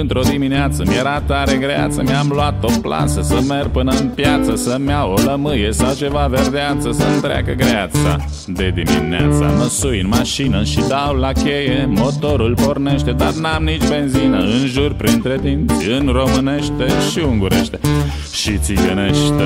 Într-o dimineață mi-era tare greață Mi-am luat o plasă să merg până în piață Să-mi iau o lămâie sau ceva verdeață Să-mi treacă greața. De dimineața Mă sui în mașină și dau la cheie Motorul pornește, dar n-am nici benzină În jur printre dinți, în românește și ungurește Și țigănește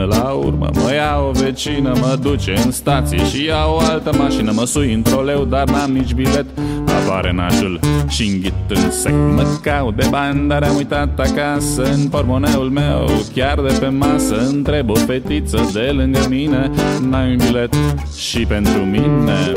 Până la urmă. Mă ia o vecină, mă duce în stație și ia o altă mașină. Mă sui în troleu, dar n-am nici bilet. Apare nașul și înghit în sec. Mă caut de bani, dar am uitat acasă. În pormoneul meu, chiar de pe masă Întreb o fetiță de lângă mine. N-ai un bilet și pentru mine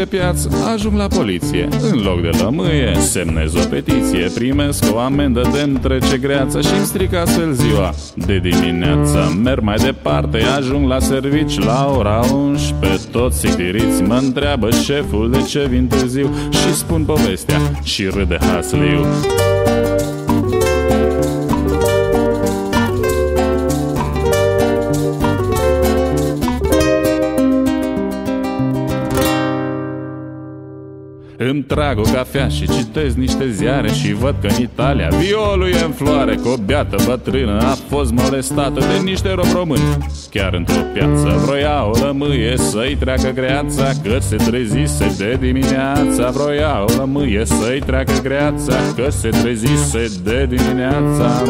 de piață. Ajung la poliție. În loc de lămâie semnez o petiție. Primesc o amendă de trece greață și îmi stric astfel ziua. De dimineață Merg mai departe, ajung la servici la ora 11 Toți sitiriți mă întreabă șeful de ce vin târziu Și spun povestea și râde hasliu Îmi trag o cafea și citesc niște ziare Și văd că în Italia violul e în floare Că o beată bătrână a fost molestată de niște romi români. Chiar într-o piață vroia o lămâie să-i treacă greața Că se trezise de dimineața. Vroia o lămâie să-i treacă greața Că se trezise de dimineața